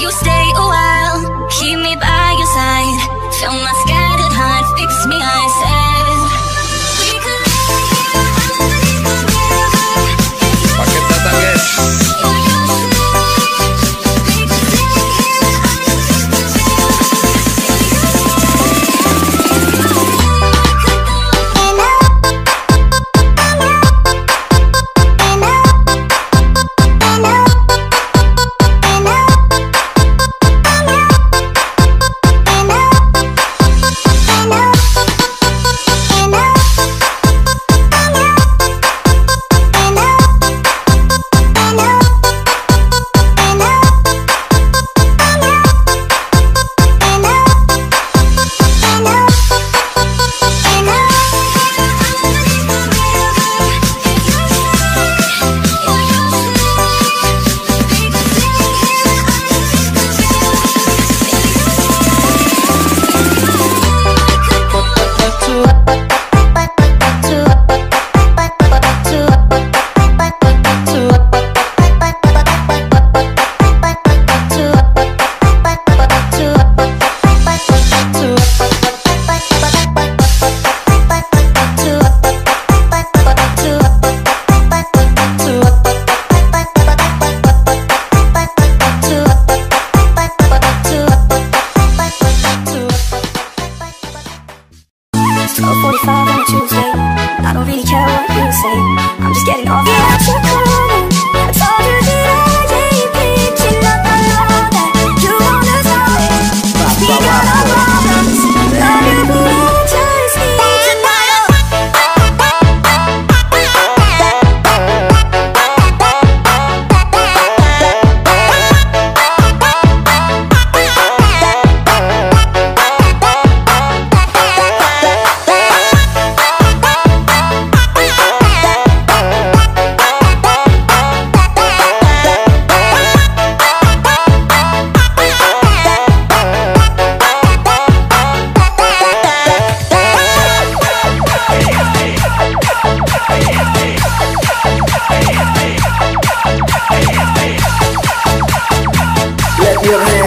you stay a while. Keep me by your side. Feel my I'm just getting off.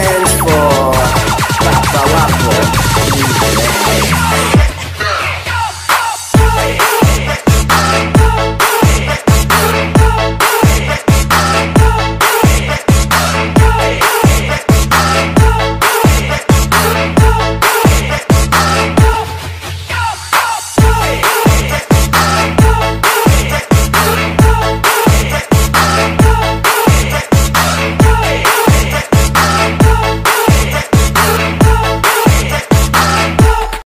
cuerpo, hasta abajo,